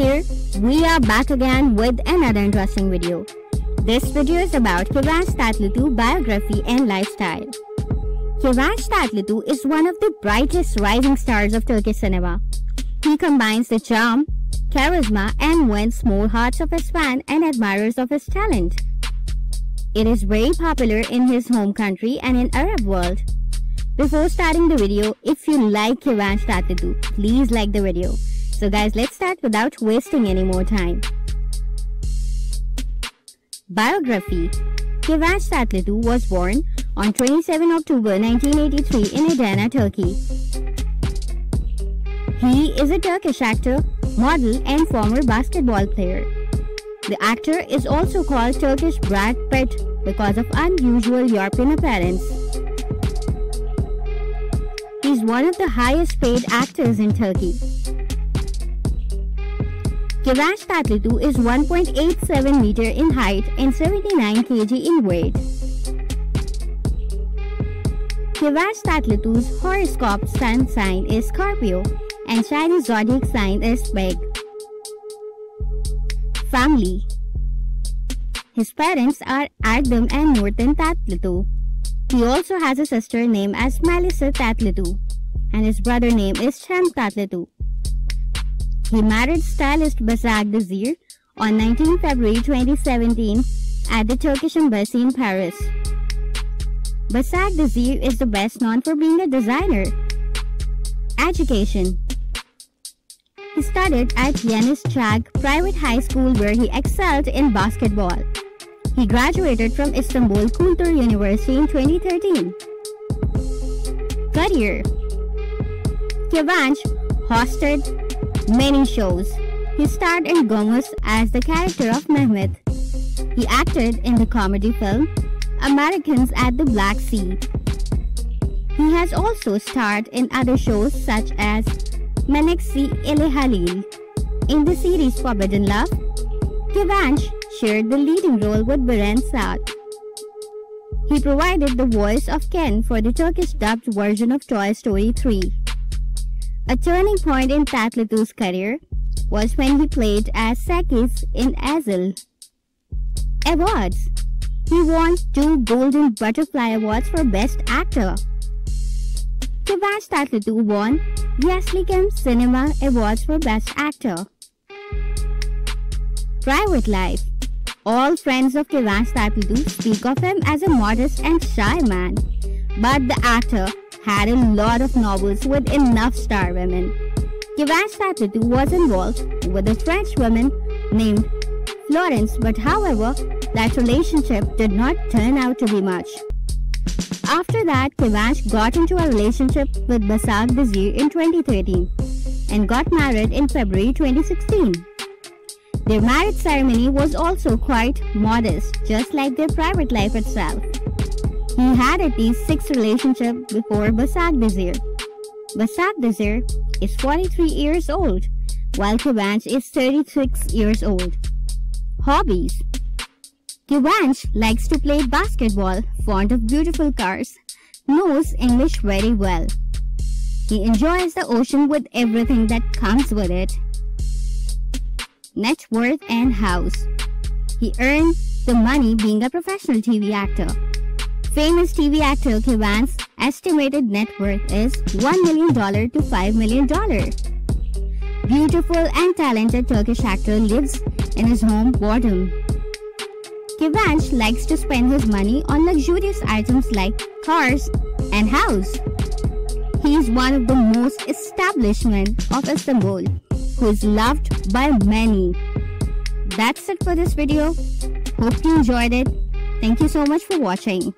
are back again with another interesting video. This video is about Kıvanç Tatlıtuğ biography and lifestyle. Kıvanç Tatlıtuğ is one of the brightest rising stars of Turkish cinema. He combines the charm, charisma and wins more hearts of his fans and admirers of his talent. It is very popular in his home country and in Arab world. Before starting the video, if you like Kıvanç Tatlıtuğ, please like the video. So guys, let's start without wasting any more time. Biography Kıvanç Tatlıtuğ was born on 27 October 1983 in Adana, Turkey. He is a Turkish actor, model and former basketball player. The actor is also called Turkish Brad Pitt because of unusual European appearance. He is one of the highest paid actors in Turkey. Kıvanç Tatlıtuğ is 1.87 meter in height and 79 kg in weight. Kıvanç Tatlıtuğ's horoscope sun sign is Scorpio and Chinese zodiac sign is Pig. Family His parents are Erdem and Nurten Tatlıtuğ. He also has a sister named as Melissa Tatlıtuğ and his brother name is Cem Tatlıtuğ. He married stylist Başak Dizer on 19 February 2017 at the Turkish Embassy in Paris. Başak Dizer is the best known for being a designer. Education He studied at Yeniz Çağ Private High School where he excelled in basketball. He graduated from Istanbul Kültür University in 2013. Career Kıvanç hosted many shows. He starred in Gümüş as the character of Mehmet. He acted in the comedy film Americans at the Black Sea. He has also starred in other shows such as Menekşe ile Halil. In the series Forbidden Love, Kıvanç shared the leading role with Beren Saat. He provided the voice of Ken for the Turkish dubbed version of Toy Story 3. A turning point in Tatlıtuğ's career was when he played as Sakis in Azil. Awards He won two Golden Butterfly Awards for Best Actor. Kıvanç Tatlıtuğ won Yeşilçam Cinema Awards for Best Actor. Private Life All friends of Kıvanç Tatlıtuğ speak of him as a modest and shy man. But the actor had a lot of novels with enough star women. Kıvanç Tatlıtuğ was involved with a French woman named Florence but however, that relationship did not turn out to be much. After that, Kıvanç got into a relationship with Başak Dizer in 2013 and got married in February 2016. Their marriage ceremony was also quite modest, just like their private life itself. He had at least six relationships before Başak Dizer. Başak Dizer is 43 years old, while Kıvanç is 36 years old. Hobbies Kıvanç likes to play basketball, fond of beautiful cars, knows English very well. He enjoys the ocean with everything that comes with it. Net worth and house. He earned the money being a professional TV actor. Famous TV actor Kıvanç's estimated net worth is $1 million to $5 million. Beautiful and talented Turkish actor lives in his home Bodrum. Kıvanç likes to spend his money on luxurious items like cars and house. He is one of the most established men of Istanbul who is loved by many. That's it for this video. Hope you enjoyed it. Thank you so much for watching.